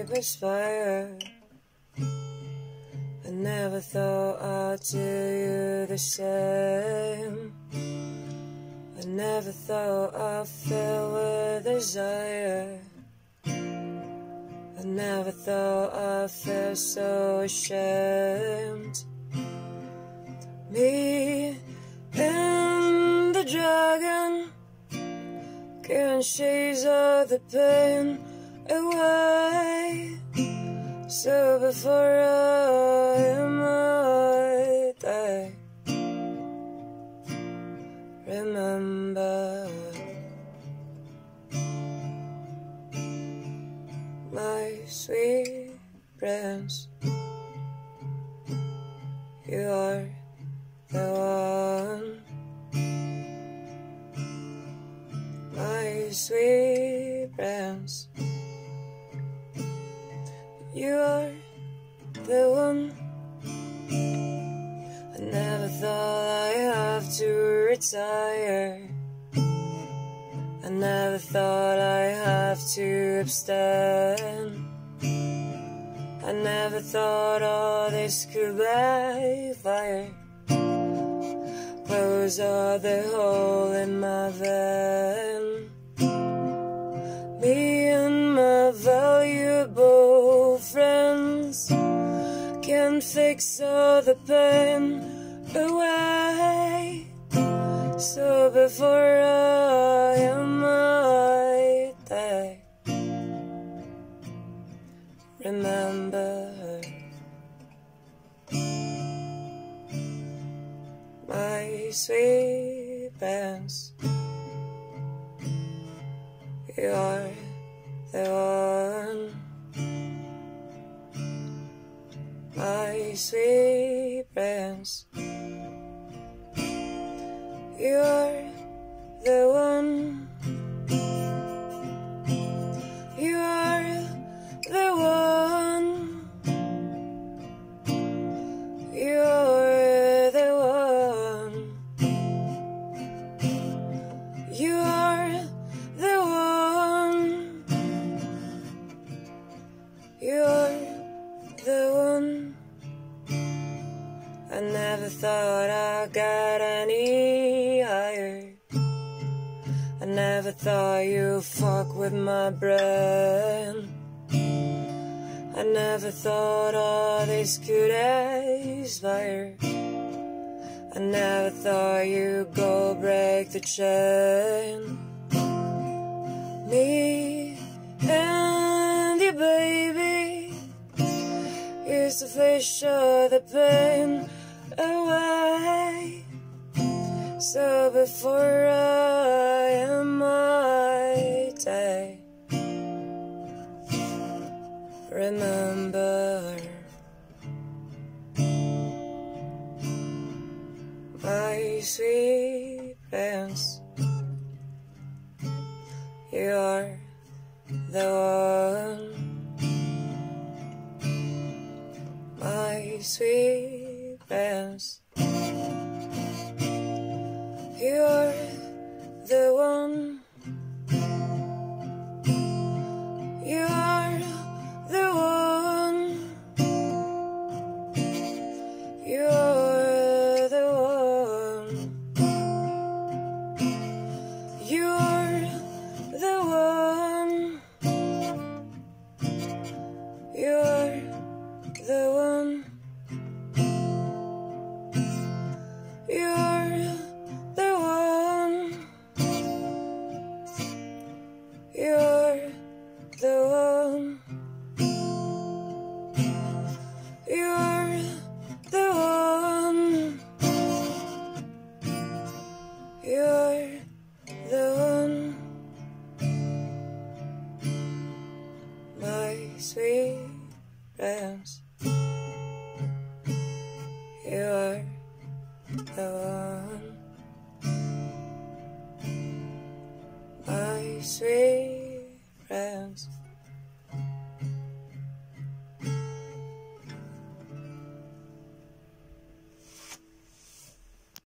I never thought I'd do you the same. I never thought I'd feel with desire. I never thought I'd feel so ashamed. Me and the dragon can chase all the pain away. So before I die, remember my sweet prince. You are the one, my sweet prince. You are the one. I never thought I have to retire. I never thought I have to abstain. I never thought all this could backfire. Close all the hole in my vein. Fix all the pain away. So before I am I die, remember my sweet pants. You're the one, my sweet prince. You're the one. You are the one. You're the one. You are the one. You're the one. I never thought I got any higher. I never thought you'd fuck with my brain. I never thought all this could expire. I never thought you'd go break the chain. Me and you, baby, to fish the pain away. So before I am my day, remember my sweet prince. You're the one, my sweet prince. You're the one. The one. You're the one. You're the one. You're the one. You're the one. My sweet prince. My sweet friends.